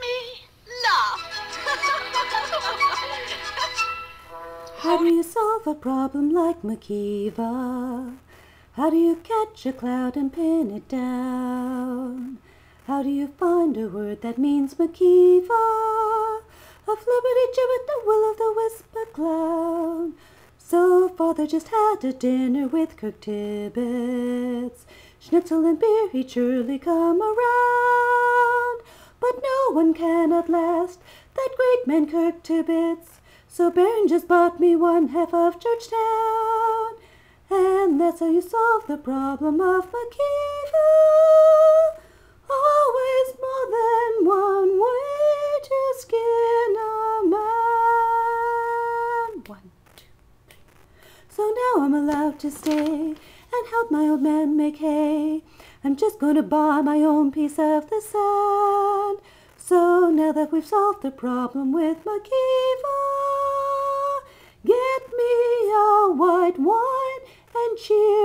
me laugh. How do you solve a problem like McKeeva? How do you catch a cloud and pin it down? How do you find a word that means McKeeva? A flibberty gibbet, the will of the wisp, a clown. So father just had a dinner with Kurt Tibbetts. Schnitzel and beer, he'd surely come around. One can at last, that great man Kurt Tibbetts. So Baron just bought me one half of George Town. And that's how you solve the problem of McKeeva. Always more than one way to skin a man. One, two, three. So now I'm allowed to stay and help my old man make hay. I'm just going to buy my own piece of the sand that we've solved the problem with McKeeva. Get me a white wine and cheer.